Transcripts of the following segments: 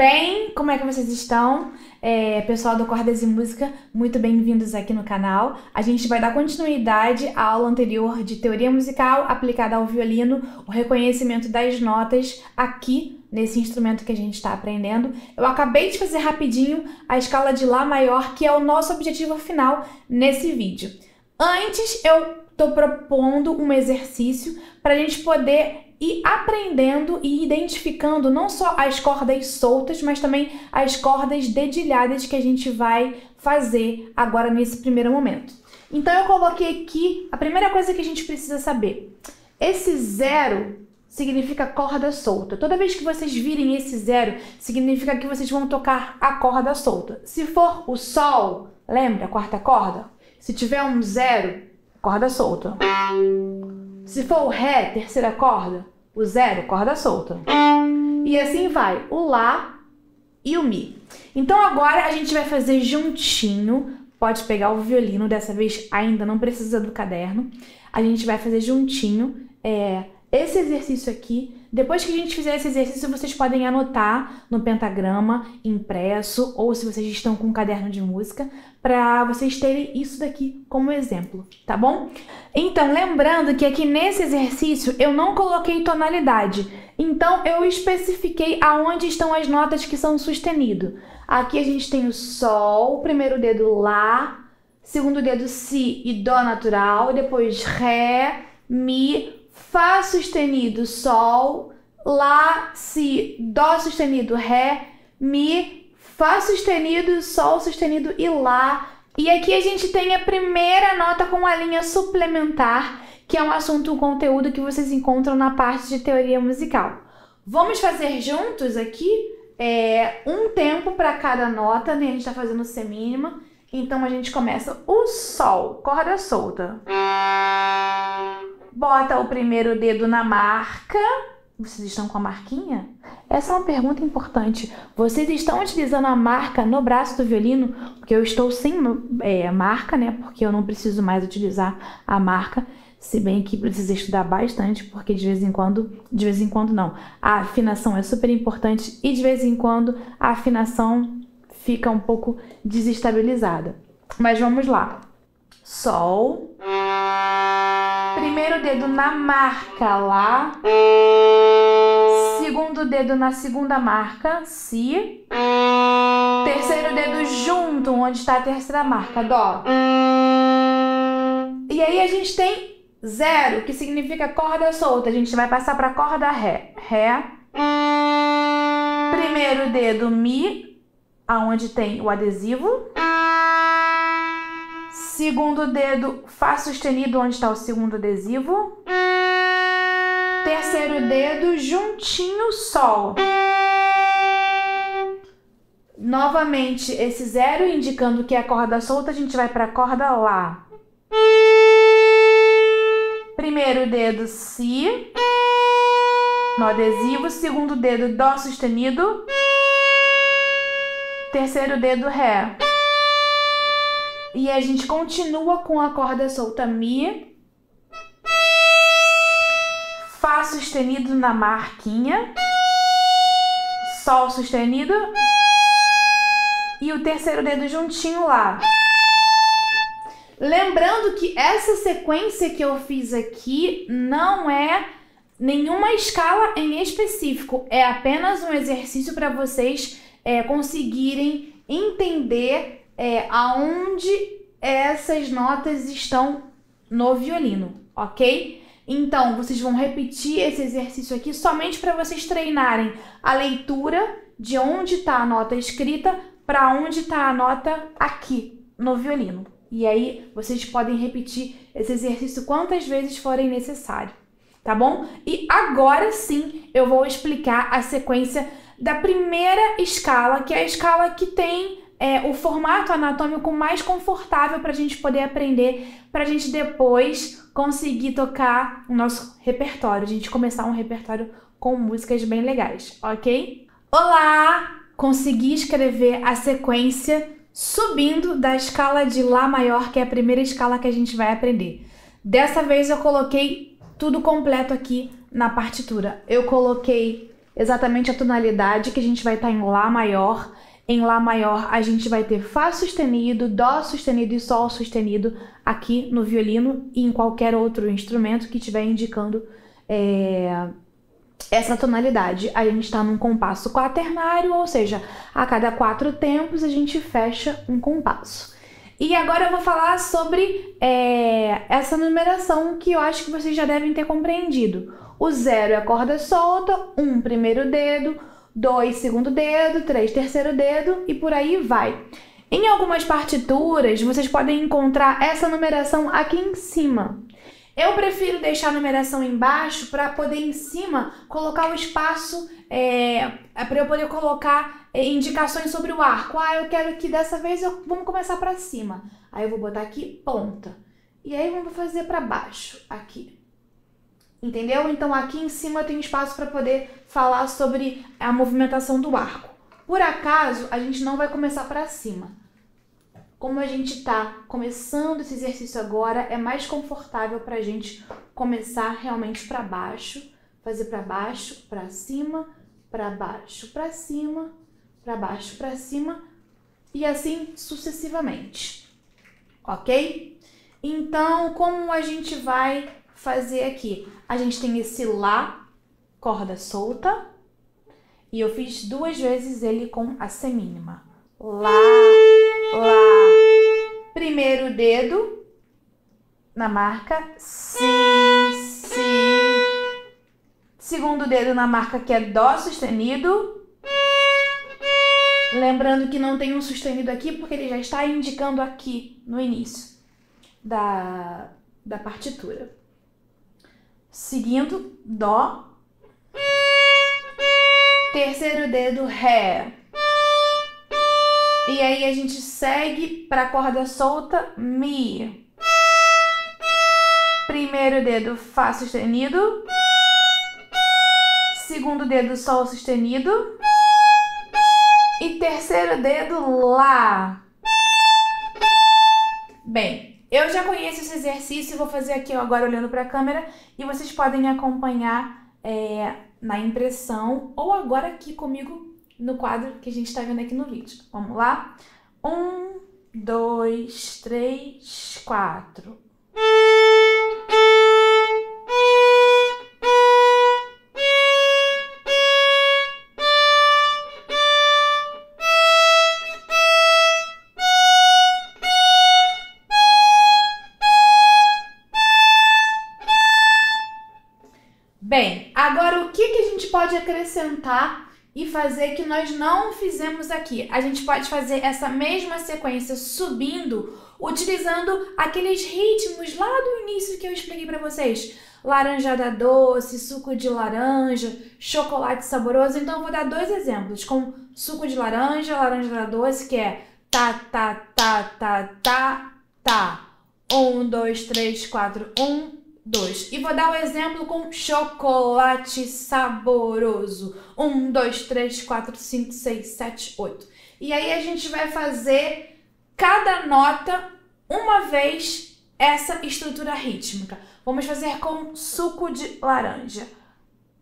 bem? Como é que vocês estão? É, pessoal do Cordas e Música, muito bem-vindos aqui no canal. A gente vai dar continuidade à aula anterior de teoria musical aplicada ao violino, o reconhecimento das notas aqui nesse instrumento que a gente está aprendendo. Eu acabei de fazer rapidinho a escala de Lá maior, que é o nosso objetivo final nesse vídeo. Antes, eu estou propondo um exercício para a gente poder e aprendendo e identificando não só as cordas soltas, mas também as cordas dedilhadas que a gente vai fazer agora nesse primeiro momento. Então eu coloquei aqui a primeira coisa que a gente precisa saber. Esse zero significa corda solta. Toda vez que vocês virem esse zero, significa que vocês vão tocar a corda solta. Se for o sol, lembra a quarta corda? Se tiver um zero, corda solta. Se for o Ré, terceira corda, o zero, corda solta. E assim vai, o Lá e o Mi. Então agora a gente vai fazer juntinho. Pode pegar o violino, dessa vez ainda não precisa do caderno. A gente vai fazer juntinho é, esse exercício aqui depois que a gente fizer esse exercício, vocês podem anotar no pentagrama impresso ou se vocês estão com um caderno de música, para vocês terem isso daqui como exemplo, tá bom? Então, lembrando que aqui nesse exercício eu não coloquei tonalidade, então eu especifiquei aonde estão as notas que são sustenido. Aqui a gente tem o Sol, primeiro dedo Lá, segundo dedo Si e Dó natural, depois Ré, Mi, Fá sustenido, Sol, Lá, Si, Dó sustenido, Ré, Mi, Fá sustenido, Sol sustenido e Lá. E aqui a gente tem a primeira nota com a linha suplementar, que é um assunto, um conteúdo que vocês encontram na parte de teoria musical. Vamos fazer juntos aqui é, um tempo para cada nota, né? A gente está fazendo semínima. Então a gente começa o Sol, corda solta. Bota o primeiro dedo na marca. Vocês estão com a marquinha? Essa é uma pergunta importante. Vocês estão utilizando a marca no braço do violino? Porque eu estou sem é, marca, né? Porque eu não preciso mais utilizar a marca. Se bem que precisa estudar bastante, porque de vez em quando, de vez em quando não. A afinação é super importante e de vez em quando a afinação fica um pouco desestabilizada. Mas vamos lá. Sol. Primeiro dedo na marca Lá. Segundo dedo na segunda marca, Si. Terceiro dedo junto, onde está a terceira marca, Dó. E aí a gente tem zero, que significa corda solta. A gente vai passar para corda Ré. Ré. Primeiro dedo Mi, aonde tem o adesivo. Segundo dedo, Fá sustenido, onde está o segundo adesivo. Terceiro dedo, juntinho, Sol. Novamente, esse zero indicando que é a corda solta, a gente vai para a corda Lá. Primeiro dedo, Si. No adesivo. Segundo dedo, Dó sustenido. Terceiro dedo, Ré. E a gente continua com a corda solta Mi. Fá sustenido na marquinha. Sol sustenido. E o terceiro dedo juntinho lá. Lembrando que essa sequência que eu fiz aqui não é nenhuma escala em específico, é apenas um exercício para vocês é, conseguirem entender é, aonde essas notas estão no violino, ok? Então, vocês vão repetir esse exercício aqui somente para vocês treinarem a leitura de onde está a nota escrita para onde está a nota aqui no violino. E aí, vocês podem repetir esse exercício quantas vezes forem necessário, tá bom? E agora sim, eu vou explicar a sequência da primeira escala, que é a escala que tem é, o formato anatômico mais confortável para a gente poder aprender, para a gente depois conseguir tocar o nosso repertório, a gente começar um repertório com músicas bem legais, ok? Olá! Consegui escrever a sequência subindo da escala de Lá maior, que é a primeira escala que a gente vai aprender. Dessa vez eu coloquei tudo completo aqui na partitura. Eu coloquei exatamente a tonalidade que a gente vai estar tá em Lá maior. Em Lá maior, a gente vai ter Fá sustenido, Dó sustenido e Sol sustenido aqui no violino e em qualquer outro instrumento que estiver indicando é, essa tonalidade. A gente está num compasso quaternário, ou seja, a cada quatro tempos a gente fecha um compasso. E agora eu vou falar sobre é, essa numeração que eu acho que vocês já devem ter compreendido. O zero é a corda solta, um primeiro dedo, dois segundo dedo, três terceiro dedo e por aí vai. Em algumas partituras, vocês podem encontrar essa numeração aqui em cima. Eu prefiro deixar a numeração embaixo para poder em cima colocar o espaço é, é para eu poder colocar é, indicações sobre o arco. Ah, eu quero que dessa vez eu, vamos começar para cima. Aí eu vou botar aqui ponta. E aí vamos fazer para baixo, aqui. Entendeu? Então aqui em cima eu tenho espaço para poder falar sobre a movimentação do arco. Por acaso, a gente não vai começar para cima. Como a gente está começando esse exercício agora, é mais confortável para a gente começar realmente para baixo, fazer para baixo, para cima, para baixo, para cima, para baixo, para cima e assim sucessivamente. Ok? Então, como a gente vai fazer aqui? A gente tem esse Lá, corda solta, e eu fiz duas vezes ele com a semínima. Lá, Lá. Primeiro dedo na marca Si, Si. Segundo dedo na marca que é Dó sustenido. Lembrando que não tem um sustenido aqui porque ele já está indicando aqui no início da, da partitura. Seguindo, Dó. Terceiro dedo, Ré. E aí a gente segue para a corda solta, Mi. Primeiro dedo, Fá sustenido. Segundo dedo, Sol sustenido. E terceiro dedo, Lá. Bem, eu já conheço esse exercício, vou fazer aqui agora olhando para a câmera e vocês podem acompanhar é, na impressão ou agora aqui comigo no quadro que a gente está vendo aqui no vídeo. Vamos lá? Um, dois, três, quatro. Bem, agora o que, que a gente pode acrescentar e fazer que nós não fizemos aqui. A gente pode fazer essa mesma sequência subindo, utilizando aqueles ritmos lá do início que eu expliquei para vocês. Laranjada doce, suco de laranja, chocolate saboroso. Então eu vou dar dois exemplos com suco de laranja, laranjada doce, que é tá, tá, tá, tá, tá, tá. Um, dois, três, quatro, um, 2. E vou dar o um exemplo com chocolate saboroso. 1, 2, 3, 4, 5, 6, 7, 8. E aí a gente vai fazer cada nota uma vez essa estrutura rítmica. Vamos fazer com suco de laranja,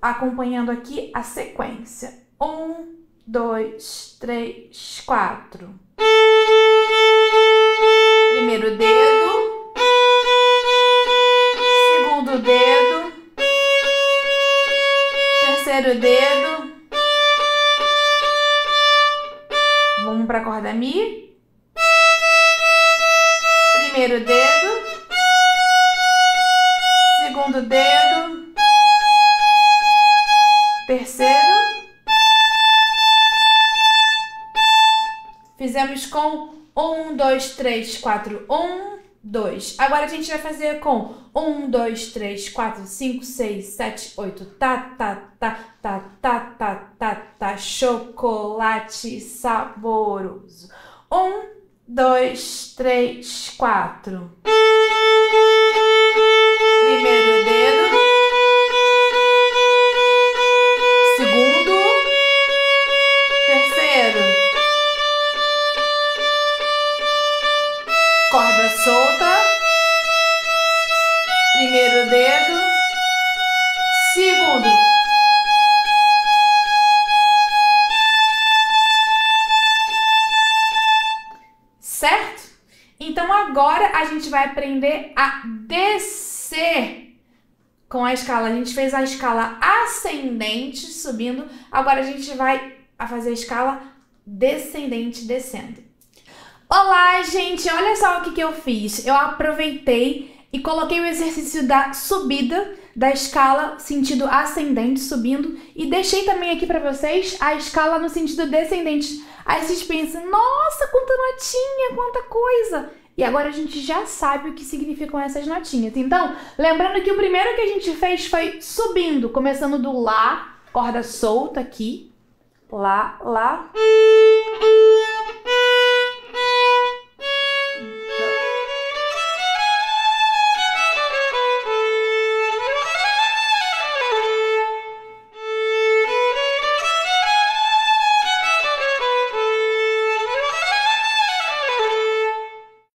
acompanhando aqui a sequência. 1, 2, 3, 4. Primeiro dedo. Terceiro dedo, vamos para a corda Mi, primeiro dedo, segundo dedo, terceiro, fizemos com um, dois, três, quatro, um 2. Agora a gente vai fazer com 1, 2, 3, 4, 5, 6, 7, 8. Tá, tá, tá, tá, tá, tá, tá, tá. Chocolate saboroso. 1, 2, 3, 4. Certo? Então agora a gente vai aprender a descer com a escala. A gente fez a escala ascendente subindo, agora a gente vai fazer a escala descendente descendo. Olá, gente! Olha só o que, que eu fiz. Eu aproveitei e coloquei o exercício da subida da escala sentido ascendente subindo e deixei também aqui para vocês a escala no sentido descendente. Aí vocês pensam, nossa, quanta notinha, quanta coisa! E agora a gente já sabe o que significam essas notinhas. Então, lembrando que o primeiro que a gente fez foi subindo, começando do Lá, corda solta aqui, Lá, Lá.